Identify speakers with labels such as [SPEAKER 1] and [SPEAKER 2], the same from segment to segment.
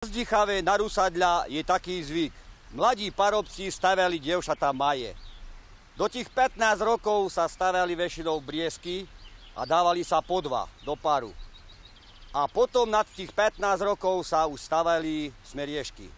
[SPEAKER 1] Zdichavé na Rusadľa je taký zvyk. Mladí parobci stavali dievčatá maje. Do tých 15 rokov sa stavali väčšinou briesky a dávali sa po dva do paru. A potom nad tých 15 rokov sa už stavali smeriešky.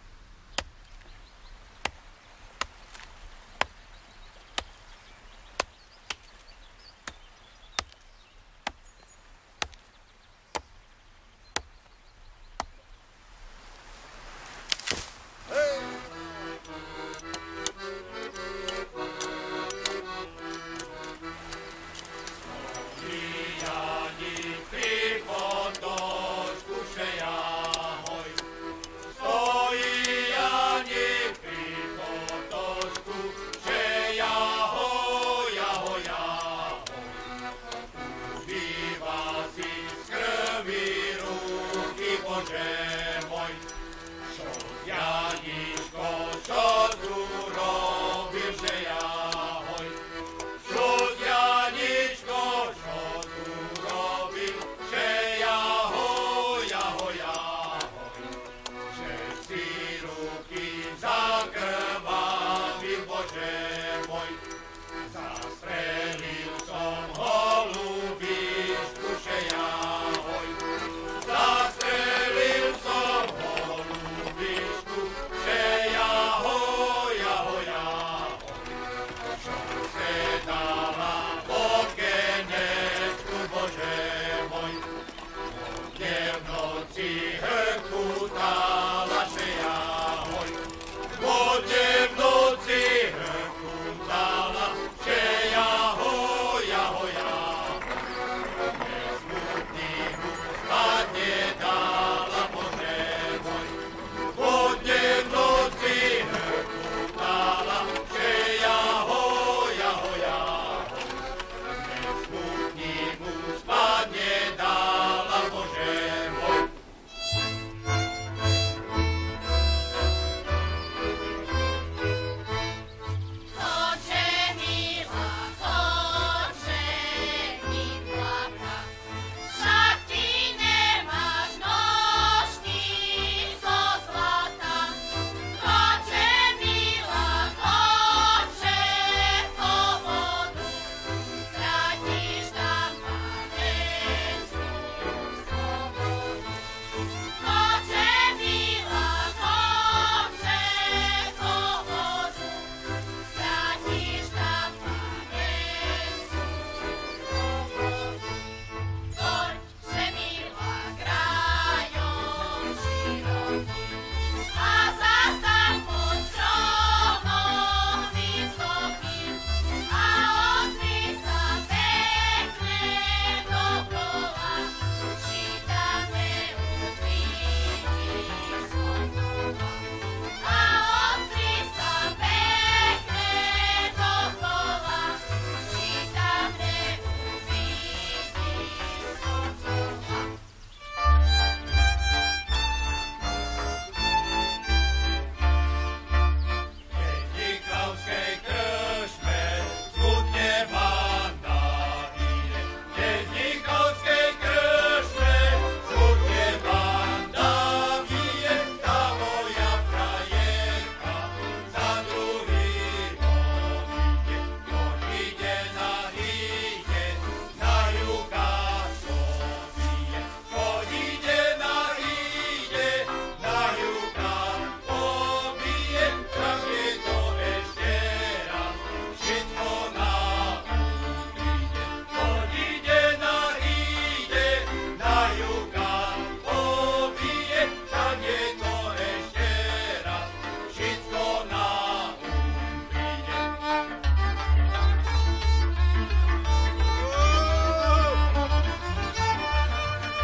[SPEAKER 1] Lord, Lord, Lord,